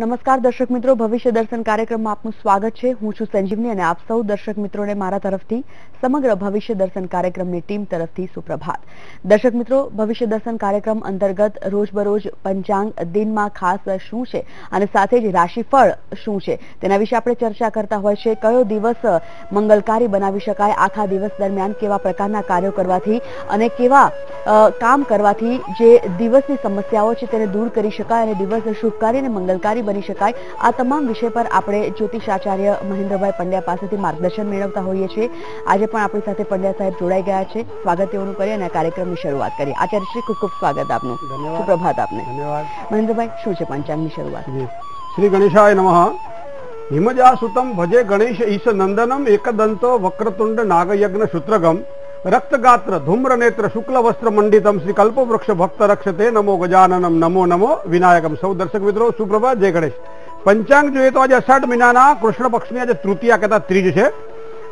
નમસ્કાર દર્શક મિત્રો, ભવિષ્ય દર્શન કાર્યક્રમમાં આપનું સ્વાગત છે. હું છું સંજીવની અને આપ સૌ દર્શક મિત્રોને મારા તરફથી સમગ્ર ભવિષ્ય દર્શન કાર્યક્રમની ટીમ તરફથી સુપ્રભાત. દર્શક મિત્રો, ભવિષ્ય દર્શન કાર્યક્રમ અંતર્ગત રોજબરોજ પંચાંગ દિનમાં ખાસ શું છે અને સાથે જ રાશિફળ શું છે તેના વિશે આપણે ચર્ચા કરતા હોય છે. કયો દિવસ મંગલકારી બનાવી શકાય? આખા દિવસ દરમિયાન કેવા પ્રકારના કાર્યો કરવાથી અને કેવા કામ કરવાથી જે દિવસની સમસ્યાઓ છે તેને દૂર કરી શકાય અને દિવસ શુભકારી અને મંગલકારી બની શકાય. આ તમામ વિષય પર આપણે જ્યોતિષાચાર્ય મહેન્દ્રભાઈ પંડ્યા પાસેથી માર્ગદર્શન મેળવતા હોઈએ છીએ. આજે પણ આપણી સાથે પંડ્યા સાહેબ જોડાઈ ગયા છે. સ્વાગત તેઓનું કરીએ અને કાર્યક્રમની શરૂઆત કરી આચાર્ય શ્રી ખૂબ ખૂબ સ્વાગત આપનું. સુપ્રભાત આપને. મહેન્દ્રભાઈ શું છે પંચાંગની શરૂઆત. શ્રી ગણેશાય નમઃ. હિમજા સુતમ ભજે ગણેશ ઈશ નંદનમ એકદંતો વક્રતુંડ નાગયજ્ઞ સૂત્રગમ રક્તગાત્ર ધૂમ્ર નેત્ર શુક્લ વસ્ત્ર મંડિતમ શ્રી કલ્પવૃક્ષ ભક્ત રક્ષતે નમો ગજાનનમ નમો નમો વિનાયકમ સૌ દર્શક મિત્રો સુપ્રભાત જય ગણેશ પંચાંગ જોઈએ તો આજે અષાઢ મહિનાના કૃષ્ણ પક્ષની આજે તૃતીયા કહેતા ત્રીજ છે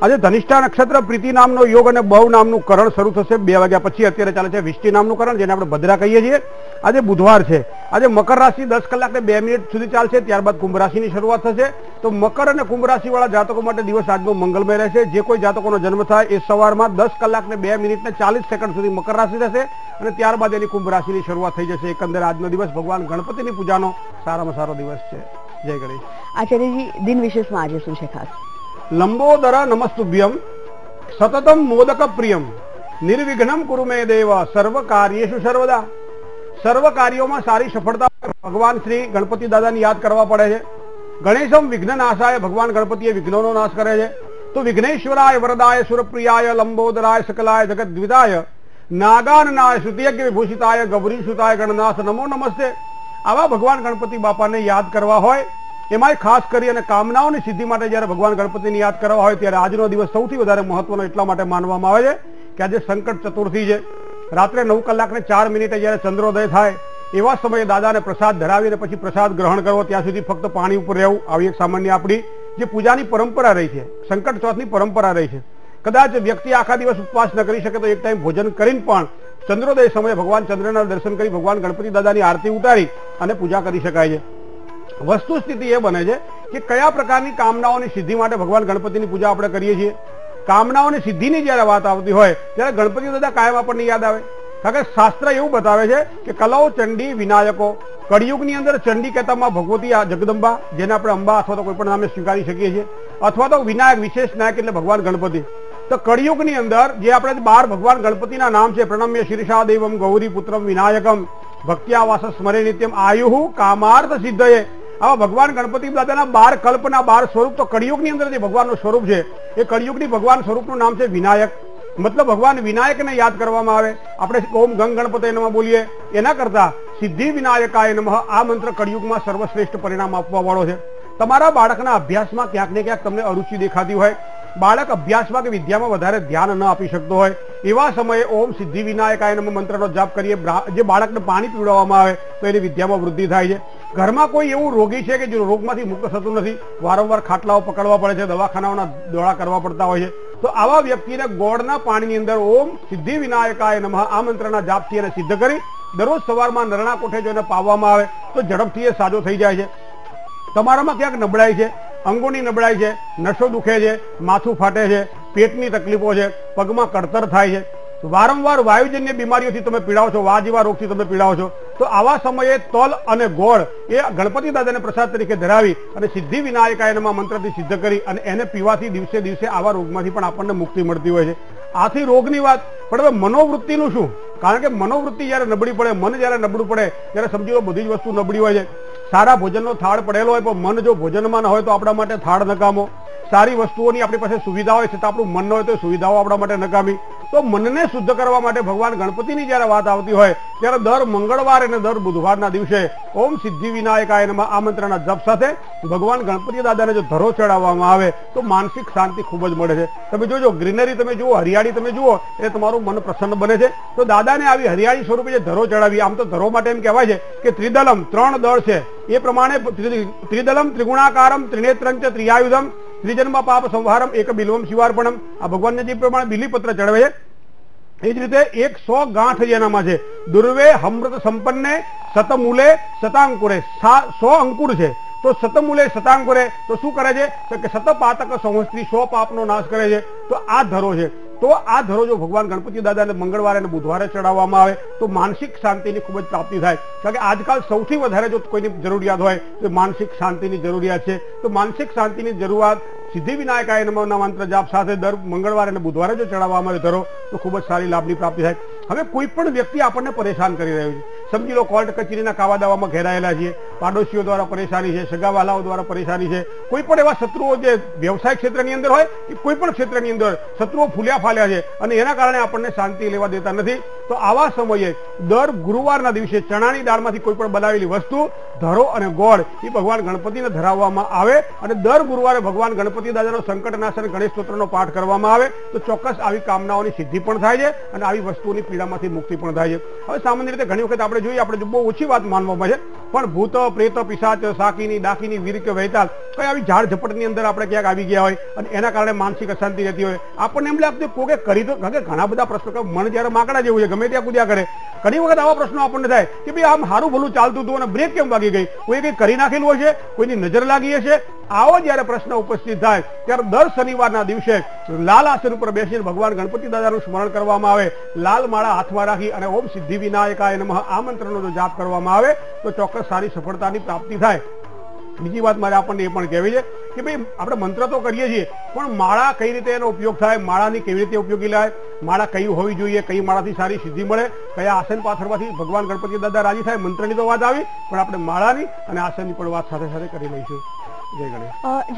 આજે ધનિષ્ઠા નક્ષત્ર પ્રીતિ નામનો યોગ અને બહુ નામનું કરણ શરૂ થશે. બે વાગ્યા પછી અત્યારે ચાલે છે વિષ્ટિ નામનું કરણ, જેને આપણે ભદ્રા કહીએ છીએ. આજે બુધવાર છે. આજે મકર રાશિ દસ કલાક ને બે મિનિટ સુધી ચાલશે ત્યારબાદ કુંભ રાશિની શરૂઆત થશે. તો મકર અને કુંભ રાશિ વાળા જાતકો માટે દિવસ આજનો મંગલમય રહેશે. જે કોઈ જાતકોનો જન્મ થાય એ સવારમાં દસ કલાક ને બે મિનિટ ને ચાલીસ સેકન્ડ સુધી મકર રાશિ રહેશે અને ત્યારબાદ એની કુંભ રાશિની શરૂઆત થઈ જશે. એકંદર આજનો દિવસ ભગવાન ગણપતિની પૂજાનો સારામાં સારો દિવસ છે. જય ગણેશ. આચાર્યજી દિન વિશેષમાં આજે શું છે ખાસ? લંબોદર નમસ્તુભ્યમ સતતમ મોદક પ્રિયમ. નિર્વિઘ્નમ કુરુ મે દેવ. સર્વ કાર્યેષુ સર્વદા. સર્વ કાર્યોમાં સારી સફળતા ભગવાન શ્રી ગણપતિ દાદાની યાદ કરવા પડે છે. ગણેશમ વિઘ્ન નાશાય ભગવાન ગણપતિએ વિઘ્નોનો નાશ કરે છે. તો વિઘ્નેશ્વરાય વરદાય સુરપ્રિયાય લંબોદરાય સકલાય જગત દ્વિધાય નાગાનનાય શ્રુતિયજ્ઞ વિભૂષિતાય ગૌરી સુતાય ગણનાથ નમો નમસ્તે. આવા ભગવાન ગણપતિ બાપાને યાદ કરવા હોય, એમાંય ખાસ કરી અને કામનાઓની સિદ્ધિ માટે જ્યારે ભગવાન ગણપતિની યાદ કરવા હોય, ત્યારે આજનો દિવસ સૌથી વધારે મહત્વનો એટલા માટે માનવામાં આવે છે કે આજે સંકટ ચતુર્થી છે. રાત્રે નવ કલાકને ચાર મિનિટે જ્યારે ચંદ્રોદય થાય, એવા સમયે દાદાને પ્રસાદ ધરાવીને પછી પ્રસાદ ગ્રહણ કરવો ત્યાં સુધી ફક્ત પાણી ઉપર રહેવું. આવી એક સામાન્ય આપણી જે પૂજાની પરંપરા રહી છે, સંકટ ચોથની પરંપરા રહી છે. કદાચ વ્યક્તિ આખા દિવસ ઉપવાસ ન કરી શકે તો એક ટાઈમ ભોજન કરીને પણ ચંદ્રોદય સમયે ભગવાન ચંદ્રના દર્શન કરી ભગવાન ગણપતિ દાદાની આરતી ઉતારી અને પૂજા કરી શકાય છે. વસ્તુ સ્થિતિ એ બને છે કે કયા પ્રકારની કામનાઓની સિદ્ધિ માટે ભગવાન ગણપતિની પૂજા આપણે કરીએ છીએ? કામનાઓની સિદ્ધિની જ્યારે વાત આવતી હોય, ત્યારે ગણપતિ દાદા કાયમ આપણને યાદ આવે. કારણ શાસ્ત્ર એવું બતાવે છે કે કલાઓ ચંડી વિનાયકો, કળિયુગની અંદર ચંડી કહેતામાં ભગવતી આ જગદંબા, જેને આપણે અંબા અથવા તો કોઈ પણ નામે સ્વીકારી શકીએ છીએ, અથવા તો વિનાયક, વિશેષ નાયક એટલે ભગવાન ગણપતિ. તો કળિયુગની અંદર જે આપણે બાર ભગવાન ગણપતિના નામ છે, પ્રણમ્ય શીર્ષા દેવમ ગૌરી પુત્રમ વિનાયકમ, ભક્ત્યાવાસ સ્મરે નિત્યમ આયુહુ કામાર્થ સિદ્ધયે. આવા ભગવાન ગણપતિ દાદાના બાર કલ્પના, બાર સ્વરૂપ તો કળિયુગની અંદર જે ભગવાનનું સ્વરૂપ છે. એ કળિયુગની ભગવાન સ્વરૂપનું નામ છે વિનાયક. મતલબ ભગવાન વિનાયકને યાદ કરવામાં આવે. આપણે ઓમ ગંગ ગણપતિ નમઃ બોલીએ. એના કરતા સિદ્ધિ વિનાયકાય નમઃ આ મંત્ર કળિયુગમાં સર્વશ્રેષ્ઠ પરિણામ આપવા વાળો છે. તમારા બાળકના અભ્યાસમાં ક્યાંક ને ક્યાંક તમને અરુચિ દેખાતી હોય. બાળક અભ્યાસમાં કે વિદ્યામાં વધારે ધ્યાન ન આપી શકતો હોય. એવા સમયે ઓમ સિદ્ધિ વિનાયકાય નમઃ મંત્રનો જાપ કરીએ. જે બાળકને પાણી પીવડાવવામાં આવે તો એની વિદ્યામાં વૃદ્ધિ થાય છે. ઘરમાં કોઈ એવું રોગી છે કે જે રોગમાંથી મુક્ત થતું નથી? વારંવાર ખાટલાઓ પકડવા પડે છે, દવાખાનાઓના દોડા કરવા પડતા હોય છે. તો આવા વ્યક્તિને ગોળના પાણીની અંદર ઓમ સિદ્ધિ વિનાયકાય નમઃ આ મંત્રના જાપથી એને સિદ્ધ કરી દરરોજ સવારમાં નરણા કોઠે જો એને પાવવામાં આવે તો ઝડપથી એ સાજો થઈ જાય છે. તમારામાં ક્યાંક નબળાઈ છે, અંગોની નબળાઈ છે, નસો દુખે છે, માથું ફાટે છે, પેટની તકલીફો છે, પગમાં કડતર થાય છે. વારંવાર વાયુજન્ય બીમારીઓથી તમે પીડાવો છો વા જેવા રોગથી તમે પીડાવો છો. તો આવા સમયે તલ અને ગોળ એ ગણપતિ દાદાને પ્રસાદ તરીકે ધરાવી અને સિદ્ધિ વિનાયકાયનમાં મંત્રથી સિદ્ધ કરી અને એને પીવાથી દિવસે દિવસે આવા રોગમાંથી પણ આપણને મુક્તિ મળતી હોય છે. આથી રોગની વાત, પણ હવે મનોવૃત્તિનું શું? કારણ કે મનોવૃત્તિ જ્યારે નબળી પડે, મન જ્યારે નબળું પડે, ત્યારે સમજી લો બધી જ વસ્તુ નબળી હોય છે. સારા ભોજનનો થાળ પડેલો હોય, પણ મન જો ભોજનમાં ન હોય તો આપણા માટે થાળ નકામો. સારી વસ્તુઓની આપણી પાસે સુવિધા હોય, છતાં આપણું મન ન હોય તો સુવિધાઓ આપણા માટે નકામી. તો મનને શુદ્ધ કરવા માટે ભગવાન ગણપતિની જ્યારે વાત આવતી હોય, ત્યારે દર મંગળવાર અને દર બુધવારના દિવસે ઓમ સિદ્ધિ વિનાયકાય નમઃ આમંત્રણના જપ સાથે ભગવાન ગણપતિ દાદાને જો ધરો ચડાવવામાં આવે, તો માનસિક શાંતિ ખૂબ જ મળે છે. તમે જોજો, ગ્રીનરી તમે જુઓ, હરિયાળી તમે જુઓ, એટલે તમારું મન પ્રસન્ન બને છે. તો દાદાને આવી હરિયાળી સ્વરૂપે જે ધરો ચડાવી, આમ તો ધરો માટે એમ કહેવાય છે કે ત્રિદલમ, ત્રણ દળ છે. એ પ્રમાણે ત્રિદલમ, ત્રિગુણાકારમ, ત્રિનેત્રંચ, ત્રિયાયુધમ ત્રિજન્મ પાપ સંહારમ એક બિલવમ શિવાર્પણમ. આ ભગવાનને જે પ્રમાણે બિલીપત્ર ચડવે છે, એ જ રીતે એક સો ગાંઠ જેનામાં છે. દુર્વે હમૃત સંપન્ને સતમૂલે સતાંકુરે. સા- અંકુર છે. તો સતમૂલે સતાંકુરે કરે તો શું કરે છે? તો કે સતપાતક સંહસ્ત્રી સો પાપનો નાશ કરે છે. તો આ ધરો છે. તો આ ધરોજો ભગવાન ગણપતિ દાદાને મંગળવારે અને બુધવારે ચડાવવામાં આવે તો માનસિક શાંતિની ખૂબ જ પ્રાપ્તિ થાય. કારણ કે આજકાલ સૌથી વધારે જો કોઈની જરૂરિયાત હોય તો માનસિક શાંતિની જરૂરિયાત છે. તો માનસિક શાંતિની જરૂરિયાત સિદ્ધિ વિનાયકાય નમઃના મંત્ર જાપ સાથે દર મંગળવારે અને બુધવારે જો ચડાવવામાં આવે ધરો તો ખૂબ જ સારી લાભની પ્રાપ્તિ થાય. હવે કોઈ પણ વ્યક્તિ આપણને પરેશાન કરી રહ્યો છે. સમજી લો કોર્ટ કચેરીના કાવા દાવામાં ઘેરાયેલા છીએ. પાડોશીઓ દ્વારા પરેશાની છે, સગાવાલાઓ દ્વારા પરેશાની છે. કોઈ પણ એવા શત્રુઓ જે વ્યવસાય ક્ષેત્રની અંદર હોય, કે કોઈ પણ ક્ષેત્રની અંદર શત્રુઓ ફૂલ્યા ફાલ્યા છે અને એના કારણે આપણને શાંતિ લેવા દેતા નથી, તો આવા સમયે દર ગુરુવારના દિવસે ચણાની દાળમાંથી કોઈ પણ બનાવેલી વસ્તુ, ધરો અને ગોળ, એ ભગવાન ગણપતિને ધરાવવામાં આવે અને દર ગુરુવારે ભગવાન ગણપતિ દાદાનો સંકટનાશન, ગણેશ સ્તોત્રનો પાઠ કરવામાં આવે, તો ચોક્કસ આવી કામનાઓની સિદ્ધિ પણ થાય છે અને આવી વસ્તુઓની પીડામાંથી મુક્તિ પણ થાય છે. હવે સામાન્ય રીતે ઘણી વખત આપણે જોઈએ, આપણે બહુ ઓછી વાત માનવામાં છે, પણ ભૂત પ્રેત પિશાચ સાકીની, ડાકીની વીર કે વહેતાલ કઈ આવી ઝાડ ઝપટની અંદર આપણે ક્યાંક આવી ગયા હોય અને એના કારણે માનસિક અશાંતિ રહેતી હોય. આપણને એમ લાગતું કોકે કરી તો કે ઘણા બધા પ્રશ્નો મન જયારે માકડા જેવું છે, ગમે ત્યાં કૂદ્યા કરે. ઘણી વખત આવા પ્રશ્નો આપણને થાય કે ભાઈ, આમ સારું ભલું ચાલતું હતું અને બ્રેક કેમ વાગી ગઈ? કોઈ કંઈ કરી નાખેલું હશે? કોઈની નજર લાગી હશે? આવો જ્યારે પ્રશ્ન ઉપસ્થિત થાય, ત્યારે દર શનિવારના દિવસે લાલ આસન ઉપર બેસીને ભગવાન ગણપતિ દાદાનું સ્મરણ કરવામાં આવે, લાલ માળા હાથમાં રાખી અને ઓમ સિદ્ધિ વિનાયકાય નમઃ આ મંત્રનો જો જાપ કરવામાં આવે, તો ચોક્કસ સારી સફળતાની પ્રાપ્તિ થાય. બીજી વાત મારે આપણને એ પણ કહેવી છે કે ભાઈ, આપણે મંત્ર તો કરીએ છીએ, પણ માળા કઈ રીતે એનો ઉપયોગ થાય, માળાની કેવી રીતે ઉપયોગી લાય, માળા કઈ હોવી જોઈએ, કઈ માળાથી સારી સિદ્ધિ મળે, કયા આસન પાથરવાથી ભગવાન ગણપતિ દાદા રાજી થાય, મંત્રની તો વાત આવી, પણ આપણે માળાની અને આસનની પણ વાત સાથે સાથે કરી લઈશું. જે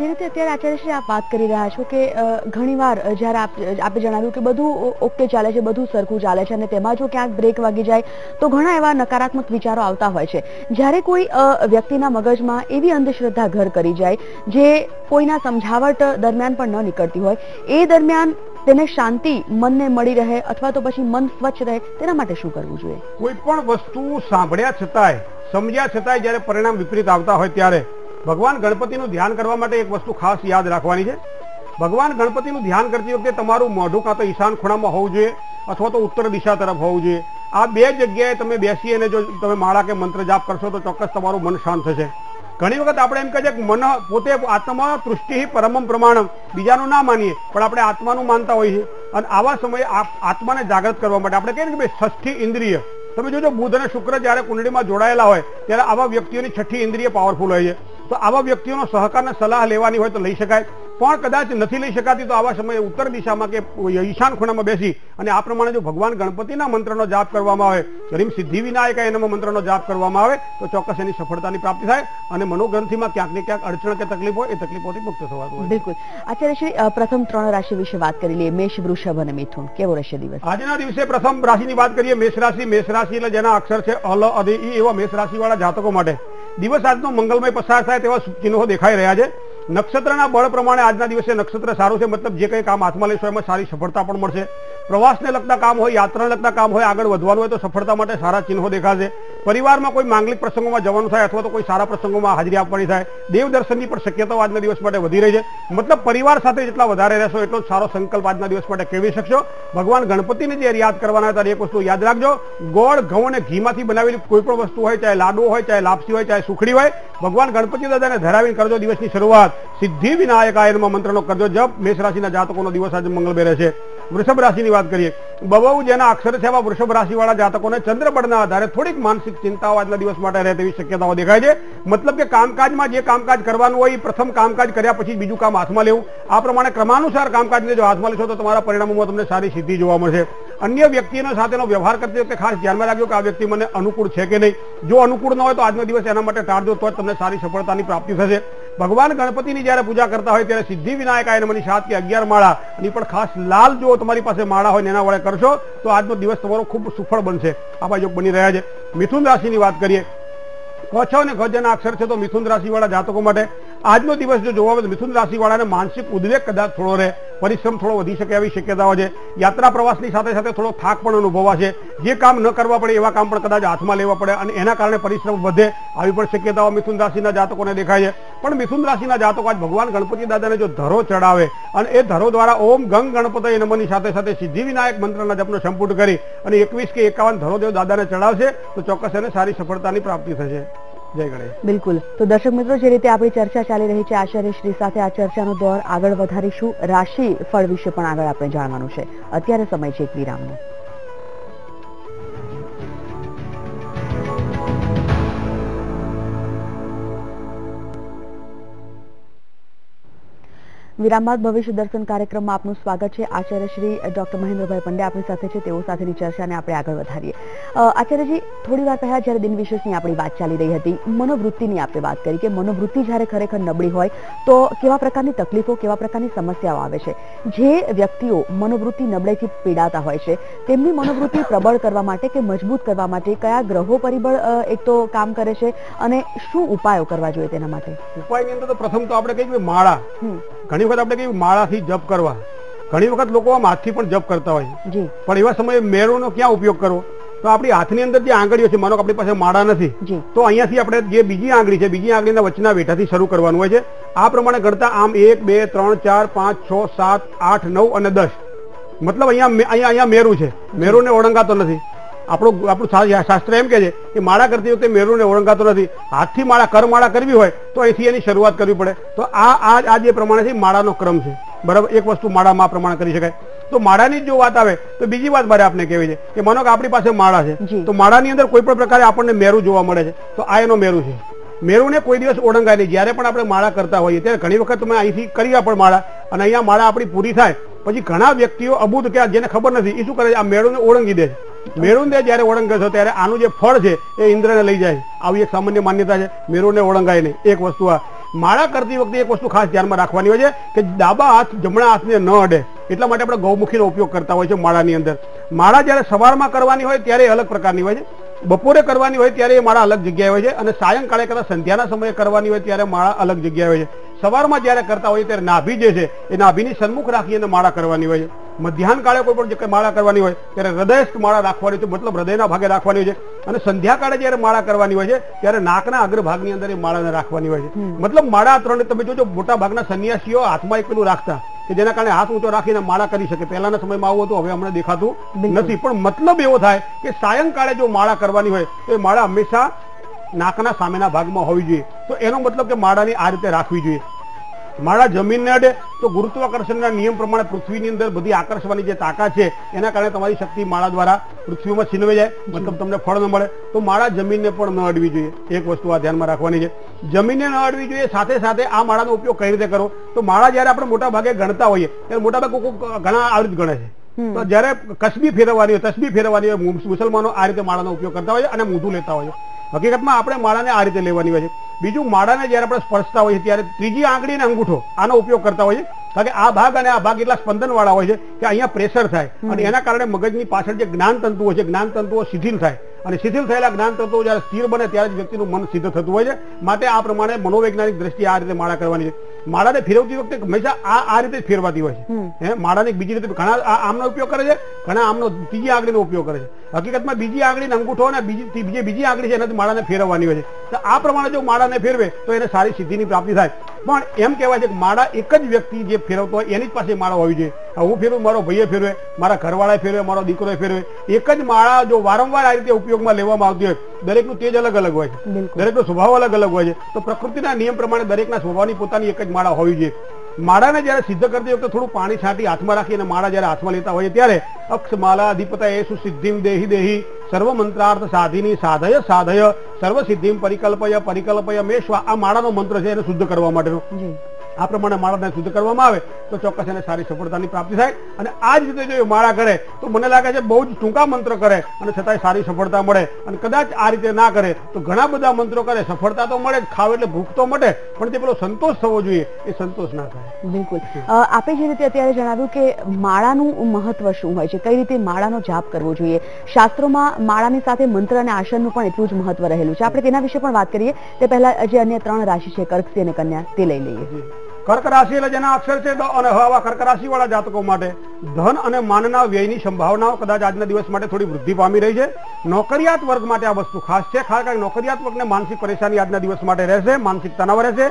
રીતે અત્યારે આચાર્યશ્રી આપ વાત કરી રહ્યા છો કે ઘણીવાર જ્યારે આપ આપે જણાવ્યું કે બધું ઓકે ચાલે છે બધું સરખું ચાલે છે અને તેમાં જો ક્યાંક બ્રેક વાગી જાય તો ઘણા એવા નકારાત્મક વિચારો આવતા હોય છે. જ્યારે કોઈ વ્યક્તિના મગજમાં એવી અંધશ્રદ્ધા ઘર કરી જાય જે કોઈના સમજાવટ દરમિયાન પણ ન નીકળતી હોય એ દરમિયાન તેને શાંતિ મનને મળી રહે અથવા તો પછી મન સ્વચ્છ રહે તેના માટે શું કરવું જોઈએ? કોઈ પણ વસ્તુ સાંભળ્યા છતાંય સમજ્યા છતાંય જ્યારે પરિણામ વિપરીત આવતા હોય ત્યારે ભગવાન ગણપતિનું ધ્યાન કરવા માટે એક વસ્તુ ખાસ યાદ રાખવાની છે. ભગવાન ગણપતિનું ધ્યાન કરતી વખતે તમારું મોઢું કાં તો ઈશાન ખૂણામાં હોવું જોઈએ, અથવા તો ઉત્તર દિશા તરફ હોવું જોઈએ. આ બે જગ્યાએ તમે બેસી અને જો તમે માળા કે મંત્ર જાપ કરશો તો ચોક્કસ તમારું મન શાંત થશે. ઘણી વખત આપણે એમ કહે છે કે મન પોતે આત્મા તૃષ્ટિ પરમમ પ્રમાણમ. બીજાનું ના માનીએ, પણ આપણે આત્માનું માનતા હોઈએ છીએ. અને આવા સમયે આત્માને જાગૃત કરવા માટે આપણે કહીએ કે ભાઈ ષષ્ઠી ઇન્દ્રિય. તમે જોજો બુધ અને શુક્ર જ્યારે કુંડળીમાં જોડાયેલા હોય, ત્યારે આવા વ્યક્તિઓની છઠ્ઠી ઇન્દ્રિય પાવરફુલ હોય છે. તો આવા વ્યક્તિઓનો સહકારને સલાહ લેવાની હોય તો લઈ શકાય. પણ કદાચ નથી લઈ શકાતી તો આવા સમયે ઉત્તર દિશામાં કે ઈશાન ખૂણામાં બેસી અને આ પ્રમાણે જો ભગવાન ગણપતિના મંત્રનો જાપ કરવામાં આવે રીમ સિદ્ધિ વિનાયક એના મંત્રનો જાપ કરવામાં આવે તો ચોક્કસ એની સફળતાની પ્રાપ્તિ થાય અને મનોગ્રંથિમાં ક્યાંક ને ક્યાંક અડચણ કે તકલીફ હોય એ તકલીફોથી મુક્ત થવાનું હોય બિલકુલ. આચાર્ય શ્રી પ્રથમ ત્રણ રાશિ વિશે વાત કરી લઈએ. મેષ વૃષભ અને મિથુન. કેવો રહેશે દિવસ? આજના દિવસે પ્રથમ રાશિની વાત કરીએ. મેષ રાશિ મેષ રાશિ એટલે જેના અક્ષર છે અલ અધિ ઈ એવા મેષ રાશિ વાળા જાતકો માટે. દિવસ આજનો મંગલમય પસાર થાય તેવા ચિહ્નો દેખાઈ રહ્યા છે. નક્ષત્રના બળ પ્રમાણે આજના દિવસે નક્ષત્ર સારું છે, મતલબ જે કંઈ કામ હાથમાં લેશો એમાં સારી સફળતા પણ મળશે. પ્રવાસને લગતા કામ હોય, યાત્રાને લગતા કામ હોય, આગળ વધવાનું હોય તો સફળતા માટે સારા ચિહ્નો દેખાશે. પરિવારમાં કોઈ માંગલિક પ્રસંગોમાં જવાનું થાય અથવા તો કોઈ સારા પ્રસંગોમાં હાજરી આપવાની થાય દેવ દર્શનની પણ શક્યતાઓ આજના દિવસ માટે વધી રહી છે. મતલબ પરિવાર સાથે જેટલા વધારે રહેશો, એટલો સારો સંકલ્પ આજના દિવસ માટે કેળવી શકશો. ભગવાન ગણપતિને જે યાદ કરવાના હતા એક વસ્તુ યાદ રાખજો. ગોળ, ઘઉં અને ઘીમાંથી બનાવેલી કોઈ પણ વસ્તુ હોય, ચાહે લાડુ હોય, ચાહે લાપસી હોય, ચાહે સુખડી હોય, ભગવાન ગણપતિ દાદાને ધરાવીને કરજો દિવસની શરૂઆત. સિદ્ધિ વિનાયક આયનમાં મંત્રનો કરજો, જપ મેષ રાશિના જાતકોનો દિવસ આજે મંગળબેર છે વૃષભ રાશિની વાત કરીએ બબુ જેના અક્ષર છે એવા વૃષભ રાશિવાળા જાતકોને ચંદ્રબળના આધારે થોડીક માનસિક ચિંતાઓ આજના દિવસ માટે રહે તેવી શક્યતાઓ દેખાય છે. મતલબ કે કામકાજમાં જે કામકાજ કરવાનું હોય એ પ્રથમ કામકાજ કર્યા પછી બીજું કામ હાથમાં લેવું. આ પ્રમાણે ક્રમાનુસાર કામકાજને જો હાથમાં લેશો તો તમારા પરિણામોમાં તમને સારી સિદ્ધિ જોવા મળશે. અન્ય વ્યક્તિના સાથેનો વ્યવહાર કરતી વખતે ખાસ ધ્યાનમાં રાખજો કે આ વ્યક્તિ મને અનુકૂળ છે કે નહીં. જો અનુકૂળ ન હોય તો આજનો દિવસ એના માટે ટાળજો, તો જ તમને સારી સફળતાની પ્રાપ્તિ થશે. ભગવાન ગણપતિની જ્યારે પૂજા કરતા હોય ત્યારે સિદ્ધિ વિનાયક આયનમની સાત કે અગિયાર માળા. એની પણ ખાસ લાલ જો તમારી પાસે માળા હોય એના વડે કરશો, તો આજનો દિવસ તમારો ખૂબ સુફળ બનશે. આવા યોગ બની રહ્યા છે. મિથુન રાશિની વાત કરીએ. કચ્છ અને ગજના અક્ષર છે તો મિથુન રાશિવાળા જાતકો માટે. આજનો દિવસ જો જોવા તો મિથુન રાશિવાળાને માનસિક ઉદ્વેગ કદાચ થોડો રહે. પરિશ્રમ થોડો વધી શકે એવી શક્યતાઓ છે. યાત્રા પ્રવાસની સાથે સાથે થોડો થાક પણ અનુભવાશે. જે કામ ન કરવા પડે એવા કામ પણ કદાચ હાથમાં લેવા પડે અને એના કારણે પરિશ્રમ વધે આવી પણ શક્યતાઓ મિથુન રાશિના જાતકોને દેખાય છે. પણ મિથુન રાશિના જાતકો આજ ભગવાન ગણપતિ દાદાને જો ધરો ચડાવે અને એ ધરો દ્વારા ઓમ ગંગ ગણપતિ નમની સાથે સાથે સિદ્ધિ વિનાયક મંત્રના જપનો સંપૂર્ણ કરી અને એકવીસ કે એકાવન ધરો જો દાદાને ચડાવશે તો ચોક્કસ એને સારી સફળતાની પ્રાપ્તિ થશે. બિલકુલ. તો દર્શક મિત્રો, જે રીતે આપણી ચર્ચા ચાલી રહી છે, આચાર્ય શ્રી સાથે આ ચર્ચાનો દોર આગળ વધારીશું. રાશિ ફળ વિશે પણ આગળ આપણે જાણવાનું છે. અત્યારે સમય છે એક વિરામનો. વિરામ બાદ ભવિષ્ય દર્શન કાર્યક્રમમાં આપનું સ્વાગત છે. આચાર્ય શ્રી ડોક્ટર મહેન્દ્રભાઈ પંડ્યા આપણી સાથે છે. તેઓ સાથેની ચર્ચાને આપણે આગળ વધારીએ. આચાર્યજી થોડી વાર પહેલા જ્યારે દિન વિશેષની આપણી વાત ચાલી રહી હતી મનોવૃત્તિની આપણે વાત કરી કે મનોવૃત્તિ જ્યારે ખરેખર નબળી હોય તો કેવા પ્રકારની તકલીફો કેવા પ્રકારની સમસ્યાઓ આવે છે? જે વ્યક્તિઓ મનોવૃત્તિ નબળાઈથી પીડાતા હોય છે તેમની મનોવૃત્તિ પ્રબળ કરવા માટે કે મજબૂત કરવા માટે કયા ગ્રહો પરિબળ એક તો કામ કરે છે અને શું ઉપાયો કરવા જોઈએ તેના માટે? ઉપાયની અંદર તો પ્રથમ તો આપણે કહીએ માળા. ઘણી વખત આપણે કહીએ માળાથી જપ કરવા. ઘણી વખત લોકો આમ હાથથી પણ જપ કરતા હોય. પણ એવા સમયે મેરોનો ક્યાં ઉપયોગ કરવો? તો આપણી હાથની અંદર જે આંગળીઓ છે માનો આપણી પાસે માળા નથી. તો અહીંયાથી આપણે જે બીજી આંગળી છે બીજી આંગળીના વચ્ચેના વેઠાથી શરૂ કરવાનું હોય છે. આ પ્રમાણે ગણતા આમ એક બે ત્રણ ચાર પાંચ છ સાત આઠ નવ અને દસ. મતલબ અહીંયા અહીંયા અહીંયા મેરુ છે. મેરુને ઓળંગાતો નથી. આપણું આપણું શાસ્ત્ર એમ કે છે કે માળા કરતી વખતે મેરુને ઓળંગાતો નથી. હાથથી માળા કરમાળા કરવી હોય તો અહીંથી એની શરૂઆત કરવી પડે. તો આ આ આ જે પ્રમાણે છે માળાનો ક્રમ છે. બરાબર? એક વસ્તુ માળામાં આ પ્રમાણે કરી શકાય. તો માળાની જો વાત આવે તો બીજી વાત મારે આપને કહેવી છે કે માનો કે આપણી પાસે માળા છે તો માળાની અંદર કોઈ પણ પ્રકારે આપણને મેરું જોવા મળે છે. તો આ એનો મેરું છે. મેરુને કોઈ દિવસ ઓળંગાય નહીં. જ્યારે પણ આપણે માળા કરતા હોઈએ ત્યારે ઘણી વખત તમે અહીંથી કરી પણ માળા અને અહીંયા માળા આપણી પૂરી થાય. પછી ઘણા વ્યક્તિઓ અબૂધ કે જેને ખબર નથી એ શું કરે છે? આ મેળુને ઓળંગી દે છે. મેરુને જ્યારે ઓળંગે છે ત્યારે આનું જે ફળ છે એ ઇન્દ્રને લઈ જાય આવી એક સામાન્ય માન્યતા છે. મેરુને ઓળંગાય નહીં. એક વસ્તુ આ. માળા કરતી વખતે એક વસ્તુ ખાસ ધ્યાનમાં રાખવાની હોય છે કે ડાબા હાથ, જમણા હાથને ન અડે. એટલા માટે આપણે ગૌમુખીનો ઉપયોગ કરતા હોય છે માળાની અંદર. માળા જ્યારે સવારમાં કરવાની હોય ત્યારે અલગ પ્રકારની હોય છે. બપોરે કરવાની હોય ત્યારે એ માળા અલગ જગ્યાએ હોય છે અને સાયંકાળે કરતા સંધ્યાના સમયે કરવાની હોય ત્યારે માળા અલગ જગ્યાએ હોય છે. સવારમાં જ્યારે કરતા હોય ત્યારે નાભી જે છે, એ નાભીની સન્મુખ રાખી અને માળા કરવાની હોય છે. મધ્યાહન કાળે કોઈ પણ જગ્યાએ માળા કરવાની હોય ત્યારે હૃદયસ્થ માળા રાખવાની છે મતલબ હૃદયના ભાગે રાખવાની હોય છે. અને સંધ્યાકાળે જયારે માળા કરવાની હોય છે ત્યારે નાકના અગ્રભાગની અંદર એ માળાને રાખવાની હોય છે. મતલબ માળા ત્રણ તમે જોજો મોટા ભાગના સન્યાસીઓ હાથમાં એક પેલું રાખતા કે જેના કારણે હાથ ઊંચો રાખીને માળા કરી શકે. પહેલાના સમયમાં આવું હતું હવે હમણાં દેખાતું નથી. પણ મતલબ એવો થાય કે સાયંકાળે જો માળા કરવાની હોય તો એ માળા હંમેશા નાકના સામેના ભાગમાં હોવી જોઈએ. તો એનો મતલબ કે માળાની આ રીતે રાખવી જોઈએ. માળા જમીનને અડે તો ગુરુત્વાકર્ષણના નિયમ પ્રમાણે પૃથ્વીની અંદર બધી આકર્ષવાની જે તાકાત છે એના કારણે તમારી શક્તિ માળા દ્વારા પૃથ્વીમાં છીનવાઈ જાય મતલબ તમને ફળ ન મળે. તો માળા જમીનને પણ ન અડવી જોઈએ. એક વસ્તુ આ ધ્યાનમાં રાખવાની છે. જમીનને ન અડવી જોઈએ સાથે સાથે આ માળાનો ઉપયોગ કઈ રીતે કરો? તો માળા જ્યારે આપણે મોટા ભાગે ગણતા હોઈએ ત્યારે મોટા ભાગે ઘણા આવી રીતે ગણે છે. તો જ્યારે કસબી ફેરવવાની હોય તસબી ફેરવવાની હોય મુસલમાનો આ રીતે માળાનો ઉપયોગ કરતા હોય છે અને મોઢું લેતા હોય છે. હકીકતમાં આપણે માળાને આ રીતે લેવાની હોય છે. બીજું માળાને જ્યારે આપણે સ્પર્શતા હોઈએ ત્યારે ત્રીજી આંગળી અને અંગૂઠો આનો ઉપયોગ કરતા હોઈએ કારણ કે આ ભાગ અને આ ભાગ એટલા સ્પંદન વાળા હોય છે કે અહીંયા પ્રેશર થાય. અને એના કારણે મગજની પાછળ જે જ્ઞાન તંતુઓ છે જ્ઞાન તંતુઓ શિથિલ થાય. અને શિથિલ થયેલા જ્ઞાન તંતુઓ જ્યારે સ્થિર બને ત્યારે જ વ્યક્તિનું મન સિદ્ધ થતું હોય છે. માટે આ પ્રમાણે મનોવૈજ્ઞાનિક દ્રષ્ટિએ આ રીતે માળા કરવાની છે. માળાને ફેરવતી વખતે હંમેશા આ આ રીતે જ ફેરવાતી હોય છે. હે માળાને બીજી રીતે ઘણા આમનો ઉપયોગ કરે છે ઘણા આમનો ત્રીજી આંગળીનો ઉપયોગ કરે છે. હકીકતમાં બીજી આંગળીને અંગૂઠો અને બીજી બીજી બીજી આંગળી છે એનાથી માળાને ફેરવવાની હોય છે. તો આ પ્રમાણે જો માળાને ફેરવે તો એને સારી સિદ્ધિની પ્રાપ્તિ થાય. પણ એમ કહેવાય છે કે માળા એક જ વ્યક્તિ જે ફેરવતો હોય એની જ પાસે માળા હોવી જોઈએ. હું ફેરવું મારો ભાઈએ ફેરવે મારા ઘરવાળાએ ફેરવે મારો દીકરોએ ફેરવે. એક જ માળા જો વારંવાર આ રીતે ઉપયોગમાં લેવામાં આવતી હોય દરેકનું તેજ અલગ અલગ હોય છે. દરેકનો સ્વભાવ અલગ અલગ હોય છે. તો પ્રકૃતિના નિયમ પ્રમાણે દરેકના સ્વભાવની પોતાની એક જ માળા હોવી જોઈએ. માળાને જયારે સિદ્ધ કરતી વખતે થોડું પાણી છાંટી હાથમાં રાખી અને માળા જયારે હાથમાં લેતા હોઈએ ત્યારે અક્ષ માલા અધિપતા એ સિદ્ધિમ દેહી દેહી સર્વ મંત્રાર્થ સાધિની સાધય સાધય સર્વ સિદ્ધિમ પરિકલ્પય પરિકલ્પય મે સ્વા આ માળાનો મંત્ર છે એને શુદ્ધ કરવા માટેનો. આ પ્રમાણે માળાને શુદ્ધ કરવામાં આવે તો ચોક્કસ એને સારી સફળતાની પ્રાપ્તિ થાય. અને આ જ રીતે જો એ માળા કરે તો મને લાગે છે બહુ જ ટૂંકા મંત્ર કરે અને છતાંય સારી સફળતા મળે. અને કદાચ આ રીતે ના કરે તો ઘણા બધા મંત્રો કરે. સફળતા તો મળે જ ખાવ એટલે ભૂખ તો મટે પણ તે પેલો સંતોષ થવો જોઈએ એ સંતોષ ના થાય. બિલકુલ. આપે જે રીતે અત્યારે જણાવ્યું કે માળાનું મહત્વ શું હોય છે કઈ રીતે માળાનો જાપ કરવો જોઈએ શાસ્ત્રોમાં માળાની સાથે મંત્ર અને આસનનું પણ એટલું જ મહત્વ રહેલું છે. આપણે તેના વિશે પણ વાત કરીએ. તે પહેલા જે અન્ય ત્રણ રાશિ છે કર્ક સિંહ અને કન્યા તે લઈ લઈએ. કર્ક રાશિ એટલે જેના અક્ષર છે અને હ આવા કર્ક રાશિ વાળા જાતકો માટે ધન અને માનના વ્યયની સંભાવનાઓ કદાચ આજના દિવસ માટે થોડી વૃદ્ધિ પામી રહી છે. નોકરિયાત વર્ગ માટે આ વસ્તુ ખાસ છે. ખાસ કરીને નોકરિયાત વર્ગને માનસિક પરેશાની આજના દિવસ માટે રહેશે માનસિક તણાવ રહેશે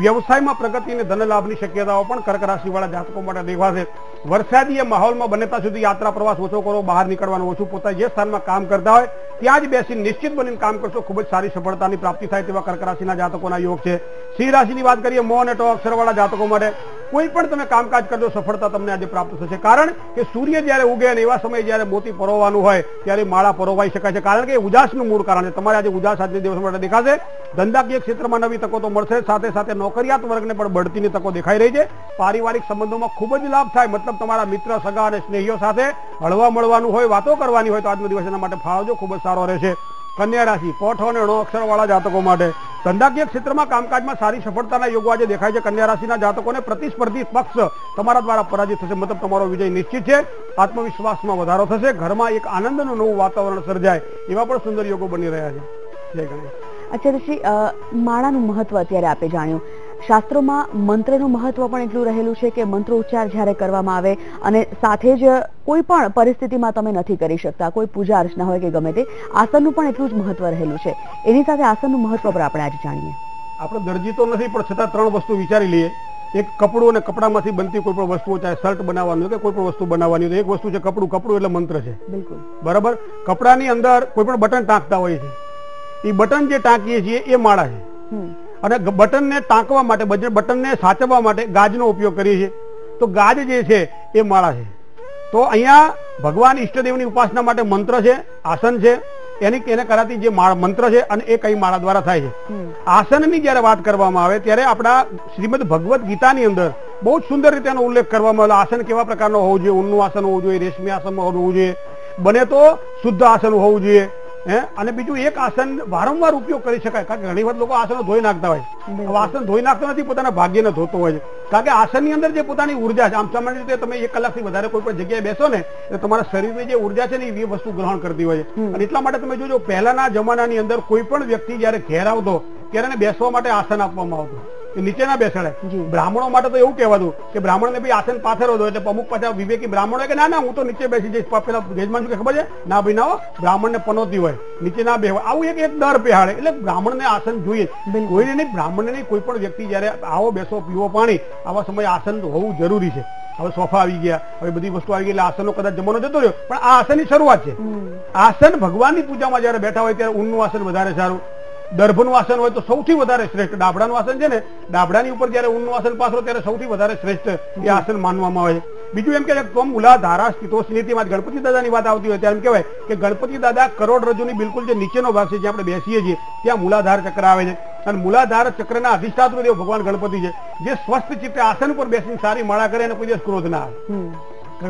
વ્યવસાયમાં પ્રગતિ અને ધન લાભની શક્યતાઓ પણ કર્ક રાશિ વાળા જાતકો માટે દેખાશે. વરસાદી એ માહોલમાં બને ત્યાં સુધી યાત્રા પ્રવાસ ઓછો કરો, બહાર નીકળવાનું ઓછું પોતા જે સ્થાનમાં કામ કરતા હોય ત્યાં જ બેસી નિશ્ચિત બનીને કામ કરશો. ખૂબ જ સારી સફળતાની પ્રાપ્તિ થાય તેવા કર્ક રાશિના જાતકોના યોગ છે. સિંહ રાશિની વાત કરીએ, મો અને ટો અક્ષરવાળા જાતકો માટે. કોઈ પણ તમે કામકાજ કરજો, સફળતા તમને આજે પ્રાપ્ત થશે. કારણ કે સૂર્ય જ્યારે ઉગે અને એવા સમયે જ્યારે મોતી પરોવાનું હોય, ત્યારે માળા પરોવાઈ શકાય છે. કારણ કે એ મૂળ કારણ છે. તમારે આજે ઉદાસ આજે દિવસ માટે દેખાશે. ધંધાકીય ક્ષેત્રમાં નવી તકો તો મળશે. સાથે સાથે નોકરિયાત વર્ગને પણ બઢતીની તકો દેખાઈ રહી છે. પારિવારિક સંબંધોમાં ખૂબ જ લાભ થાય. મતલબ તમારા મિત્ર, સગા અને સ્નેહીઓ સાથે હળવા મળવાનું હોય, વાતો કરવાની હોય, તો આજનો દિવસ એના માટે ફાળવજો. ખૂબ જ સારો રહેશે. કન્યા રાશિ, પોઠો અને અક્ષર અક્ષરવાળા જાતકો માટે ધંધાકીય ક્ષેત્રમાં કામકાજમાં સારી સફળતાના યોગો આજે દેખાય છે. કન્યા રાશિના જાતકોને પ્રતિસ્પર્ધી પક્ષ તમારા દ્વારા પરાજિત થશે. મતલબ તમારો વિજય નિશ્ચિત છે. આત્મવિશ્વાસમાં વધારો થશે. ઘરમાં એક આનંદનું નવું વાતાવરણ સર્જાય એવા પણ સુંદર યોગો બની રહ્યા છે. જય ગણેશ. અચ્છા ઋષિ માળાનું મહત્વ અત્યારે આપે જાણ્યું. શાસ્ત્રોમાં મંત્રનું મહત્વ પણ એટલું રહેલું છે કે મંત્રોચ્ચાર જ્યારે કરવામાં આવે અને સાથે જ કોઈ પણ પરિસ્થિતિમાં તમે નથી કરી શકતા કોઈ પૂજા અર્ચના હોય કે ગમે તે આસનનું પણ એટલું જ મહત્વ રહેલું છે. એની સાથે આસનનું મહત્વ પણ આપણે આજે જાણીએ. આપણે દરજી તો નથી પણ છતાં ત્રણ વસ્તુ વિચારી લઈએ. એક કપડું અને કપડામાંથી બનતી કોઈ પણ વસ્તુઓ ચાહે શર્ટ બનાવવાનું કે કોઈ પણ વસ્તુ બનાવવાની હોય તો એક વસ્તુ છે કપડું. કપડું એટલે મંત્ર છે. બિલકુલ. બરાબર? કપડાની અંદર કોઈ પણ બટન ટાંકતા હોય છે એ બટન જે ટાંકીએ છીએ એ માળા છે. અને બટનને ટાંકવા માટે બટનને સાચવવા માટે ગાજનો ઉપયોગ કરીએ છીએ. તો ગાજ જે છે એ માળા છે. તો અહીંયા ભગવાન ઈષ્ટદેવની ઉપાસના માટે મંત્ર છે આસન છે. એની એને કરાતી જે માળ- મંત્ર છે અને એ કઈ માળા દ્વારા થાય છે. આસનની જ્યારે વાત કરવામાં આવે ત્યારે આપણા શ્રીમદ ભગવદ્ ગીતાની અંદર બહુ જ સુંદર રીતે એનો ઉલ્લેખ કરવામાં આવેલો. આસન કેવા પ્રકારનો હોવું જોઈએ? ઊનનું આસન હોવું જોઈએ રેશમી આસન હોવું જોઈએ. બને તો શુદ્ધ આસન હોવું જોઈએ. હે? અને બીજું એક આસન વારંવાર ઉપયોગ કરી શકાય. કારણ કે ઘણી વખત લોકો આસનો ધોઈ નાખતા હોય. આસન ધોઈ નાખતો નથી પોતાના ભાગ્યને ધોતો હોય છે. કારણ કે આસનની અંદર જે પોતાની ઊર્જા છે આમ સામાન્ય રીતે તમે એક કલાકથી વધારે કોઈ પણ જગ્યાએ બેસો ને એટલે તમારા શરીરની જે ઊર્જા છે ને એ વસ્તુ ગ્રહણ કરતી હોય છે. અને એટલા માટે તમે જોજો પહેલાના જમાનાની અંદર કોઈ પણ વ્યક્તિ જયારે ઘેર આવતો ત્યારે બેસવા માટે આસન આપવામાં આવતું. નીચે ના બેસાડે બ્રાહ્મણો માટે તો એવું કહેવાતું કે બ્રાહ્મણને ભાઈ આસન પાથરો દો એટલે અમુક પાછા વિવેકી બ્રાહ્મણો કે ના ના હું તો નીચે બેસી જઈશ. પેલા ગેજમાન શું કે ખબર છે? ના ભાઈ ના બ્રાહ્મણને પનોતી હોય. નીચે ના બેહવાય આવું એક એક દર બેહાડે. એટલે બ્રાહ્મણને આસન જોઈએ. કોઈને નહીં બ્રાહ્મણને નહીં કોઈ પણ વ્યક્તિ જયારે આવો બેસો પીવો પાણી આવા સમયે આસન હોવું જરૂરી છે. હવે સોફા આવી ગયા હવે બધી વસ્તુ આવી ગઈ એટલે આસનનો કદાચ જમાનો જતો રહ્યો. પણ આ આસનની શરૂઆત છે. આસન ભગવાનની પૂજામાં જયારે બેઠા હોય ત્યારે ઊનનું આસન વધારે સારું. દર્ભનું આસન હોય તો સૌથી વધારે શ્રેષ્ઠ. ડાબડાનું આસન છે ને, ડાબડાની ઉપર જયારે ઊનનું આસન પાથરો ત્યારે સૌથી વધારે શ્રેષ્ઠ એ આસન માનવામાં આવે બીજું એમ કે ત્વમ ઉલા ધારા સ્થિતોસ્નિતિમાં ગણપતિ દાદાની વાત આવતી હોય ત્યારે એમ કહેવાય કે ગણપતિ દાદા કરોડરજ્જુની બિલકુલ જે નીચેનો ભાગ છે જે આપણે બેસીએ છીએ, ત્યાં મૂલાધાર ચક્ર આવે છે. અને મૂલાધાર ચક્રના અધિષ્ઠાતૃ દેવ ભગવાન ગણપતિ છે. જે સ્વસ્થ ચિત્તે આસન ઉપર બેસીને સારી માળા કરે અને કોઈ દિવસ ક્રોધ ના આવે.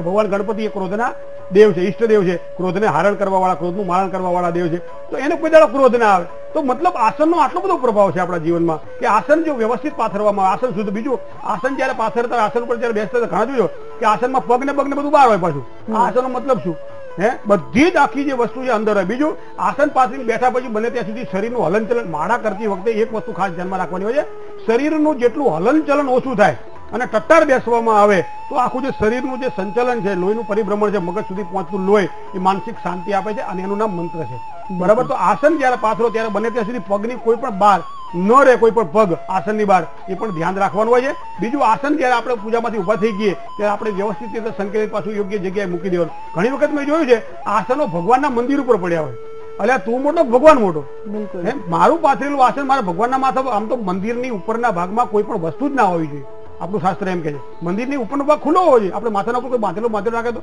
ભગવાન ગણપતિ એ ક્રોધના દેવ છે ઈષ્ટદેવ છે ક્રોધને હારણ કરવા વાળા ક્રોધનું મારણ કરવા વાળા દેવ છે. તો એને કોઈ દાડો ક્રોધ ના આવે. તો મતલબ આસનનો આટલો બધો પ્રભાવ છે આપણા જીવનમાં કે આસન જો વ્યવસ્થિત પાથરવામાં આવે આસન શુદ્ધ. બીજું આસન જયારે પાથરતા આસન ઉપર જયારે બેસતા ઘણા જોયો કે આસનમાં પગ ને બધું બહાર હોય પાછું. આસનનો મતલબ શું? હે? બધી જ આખી જે વસ્તુ છે અંદર હોય. બીજું આસન પાથરીને બેઠા પછી બને ત્યાં સુધી શરીરનું હલનચલન માળા કરતી વખતે એક વસ્તુ ખાસ ધ્યાનમાં રાખવાની હોય છે. શરીરનું જેટલું હલનચલન ઓછું થાય અને ટટ્ટાર બેસવામાં આવે તો આખું જે શરીરનું જે સંચલન છે લોહીનું પરિભ્રમણ છે મગજ સુધી પહોંચતું લોહી એ માનસિક શાંતિ આપે છે અને એનું નામ મંત્ર છે. બરાબર? તો આસન જયારે પાથરો ત્યારે બને ત્યાં સુધી પગની કોઈ પણ બાર ન રહે કોઈ પણ પગ આસનની બહાર એ પણ ધ્યાન રાખવાનું હોય છે. બીજું આસન જ્યારે આપણે પૂજામાંથી ઊભા થઈ ગઈએ ત્યારે આપણે વ્યવસ્થિત રીતે સંકેલિત પાછું યોગ્ય જગ્યાએ મૂકી દેવાનું. ઘણી વખત મેં જોયું છે આસનો ભગવાનના મંદિર ઉપર પડ્યા હોય. અલ્યા તું મોટો ભગવાન મોટો. બિલકુલ. મારું પાથરેલું આસન મારા ભગવાનના માથા આમ તો મંદિરની ઉપરના ભાગમાં કોઈ પણ વસ્તુ જ ના હોવી જોઈએ. આપણું શાસ્ત્ર એમ કે છે મંદિરની ઉપરનો ભાગ ખુલ્લો હોવો જોઈએ. આપણે માથાના ઉપર કોઈ બાંધેલો બાંધેલો રાખે તો?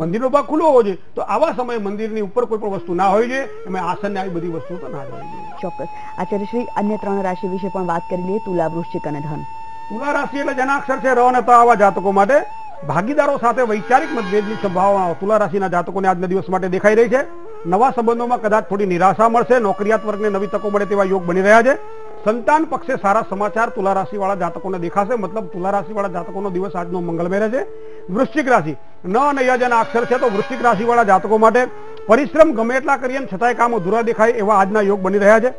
મંદિરનો ભાગ ખુલ્લો હોવો જોઈએ. તો આવા સમયે મંદિરની ઉપર કોઈ પણ વસ્તુ ના હોવી જોઈએ એમાં આસન ને આવી બધી વસ્તુ તો ના હોવી જોઈએ. ચોક્કસ. આચાર્ય શ્રી અન્ય ત્રણ રાશિ વિશે પણ વાત કરી લઈએ તુલા વૃશ્ચિક અને ધન. તુલા રાશિ એટલે જનાક્ષર છે ર અને ત આવા જાતકો માટે. ભાગીદારો સાથે વૈચારિક મતભેદની સંભાવના તુલા રાશિના જાતકોને આજના દિવસ માટે દેખાઈ રહી છે. નવા સંબંધોમાં કદાચ થોડી નિરાશા મળશે નોકરિયાત વર્ગને નવી તકો મળે તેવા યોગ બની રહ્યા છે. સંતાન પક્ષે સારા સમાચાર તુલા રાશિ વાળા જાતકોને દેખાશે. મતલબ તુલા રાશિ વાળા જાતકોનો દિવસ આજનો મંગળમય રહેશે વૃશ્ચિક રાશિ. ન અને યજના અક્ષર છે તો વૃશ્ચિક રાશિ વાળા જાતકો માટે પરિશ્રમ ગમે એટલા કરીએ છતાંય કામ અધૂરા દેખાય એવા આજના યોગ બની રહ્યા છે.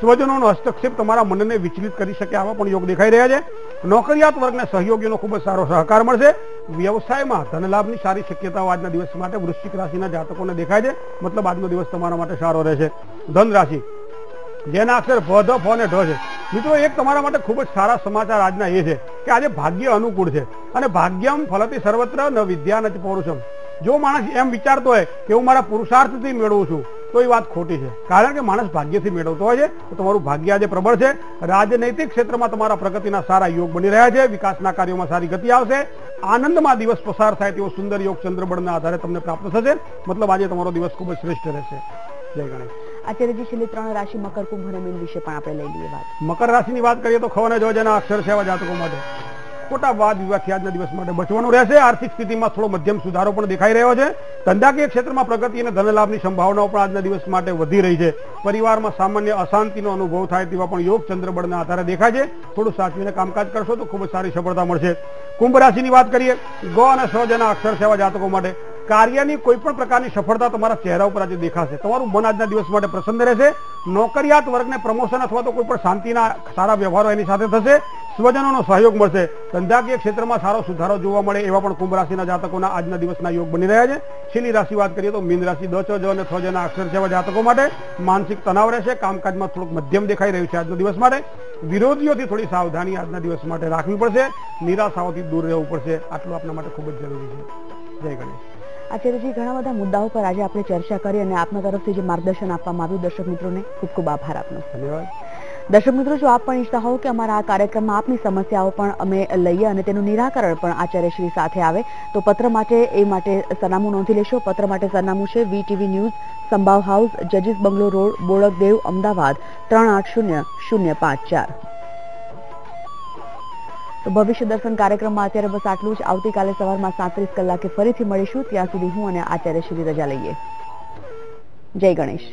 સ્વજનોનો હસ્તક્ષેપ તમારા મનને વિચલિત કરી શકે આવા પણ યોગ દેખાઈ રહ્યા છે. નોકરિયાત વર્ગને સહયોગીનો ખૂબ જ સારો સહકાર મળશે. વ્યવસાયમાં ધનલાભની સારી શક્યતાઓ આજના દિવસ માટે વૃશ્ચિક રાશિના જાતકોને દેખાય છે. મતલબ આજનો દિવસ તમારા માટે સારો રહેશે. ધન રાશિ જેના અક્ષર ભ ધ ફ અને ઢ છે. મિત્રો, એક તમારા માટે ખૂબ જ સારા સમાચાર આજના એ છે કે આજે ભાગ્ય અનુકૂળ છે અને ભાગ્યમ ફલતી સર્વત્ર ન વિદ્યા નથી પૌરુષમ. જો માણસ એમ વિચારતો હોય કે હું મારા પુરુષાર્થથી મેળવું છું, તો એ વાત ખોટી છે. કારણ કે માણસ ભાગ્યથી મેળવતો હોય છે, તો તમારું ભાગ્ય આજે પ્રબળ છે. રાજનૈતિક ક્ષેત્રમાં તમારા પ્રગતિના સારા યોગ બની રહ્યા છે, વિકાસના કાર્યોમાં સારી ગતિ આવશે. આનંદમાં દિવસ પસાર થાય તેવો સુંદર યોગ ચંદ્રબળના આધારે તમને પ્રાપ્ત થશે. મતલબ આજે તમારો દિવસ ખૂબ જ શ્રેષ્ઠ રહેશે. જય ગણેશ. આચાર્યજી છેલ્લી ત્રણ રાશિ મકર કુંભ અને વિશે પણ આપણે લઈ લઈએ વાત. મકર રાશિની વાત કરીએ તો ખવાના જોજના અક્ષર સેવા જાતકો માટે. ખોટા વાદ વિવાદથી આજના દિવસ માટે બચવાનું રહેશે. આર્થિક સ્થિતિમાં થોડો મધ્યમ સુધારો પણ દેખાઈ રહ્યો છે. ધંધાકીય ક્ષેત્રમાં પ્રગતિ અને ધનલાભની સંભાવનાઓ પણ આજના દિવસ માટે વધી રહી છે. પરિવારમાં સામાન્ય અશાંતિનો અનુભવ થાય તેવા પણ યોગ ચંદ્રબળના આધારે દેખાય છે. થોડું સાચવીને કામકાજ કરશો તો ખૂબ જ સારી સફળતા મળશે. કુંભ રાશિની વાત કરીએ, ગો અને સજના અક્ષર સેવા જાતકો માટે. કાર્યની કોઈ પણ પ્રકારની સફળતા તમારા ચહેરા ઉપર આજે દેખાશે. તમારું મન આજના દિવસ માટે પ્રસન્ન રહેશે. નોકરિયાત વર્ગને પ્રમોશન અથવા તો કોઈ પણ શાંતિના સારા વ્યવહારો એની સાથે થશે. સ્વજનોનો સહયોગ મળશે. ધંધાકીય ક્ષેત્રમાં સારો સુધારો જોવા મળે એવા પણ કુંભ રાશિના જાતકોના આજના દિવસના યોગ બની રહ્યા છે. છેલ્લી રાશિ વાત કરીએ તો મીન રાશિ દ જ અને છ જના અક્ષર જેવા જાતકો માટે માનસિક તણાવ રહેશે. કામકાજમાં થોડુંક મધ્યમ દેખાઈ રહ્યું છે આજના દિવસ માટે. વિરોધીઓથી થોડી સાવધાની આજના દિવસ માટે રાખવી પડશે. નિરાશાઓથી દૂર રહેવું પડશે. આટલું આપના માટે ખૂબ જ જરૂરી છે. જય ગણેશ. આચાર્યજી ઘણા બધા મુદ્દાઓ પર આજે આપણે ચર્ચા કરી અને આપના તરફથી જે માર્ગદર્શન આપવામાં આવ્યું દર્શક મિત્રોને ખૂબ ખૂબ આભાર આપનો. ધન્યવાદ. દર્શક મિત્રો જો આપ પણ ઈચ્છતા હોવ કે અમારા આ કાર્યક્રમમાં આપની સમસ્યાઓ પણ અમે લઈએ અને તેનું નિરાકરણ પણ આચાર્યશ્રી સાથે આવે તો પત્ર માટે એ માટે સરનામું નોંધી લેશો. પત્ર માટે સરનામું છે વીટીવી ન્યૂઝ સંભાવ હાઉસ જજીસ બંગલો રોડ બોળકદેવ અમદાવાદ ત્રણ આઠ શૂન્ય શૂન્ય પાંચ ચાર. તો ભવિષ્ય દર્શન કાર્યક્રમમાં અત્યારે બસ આટલું જ. આવતીકાલે સવારમાં સાંત્રીસ કલાકે ફરીથી મળીશું. ત્યાં સુધી હું અને આચાર્યશ્રી રજા લઈએ. જય ગણેશ.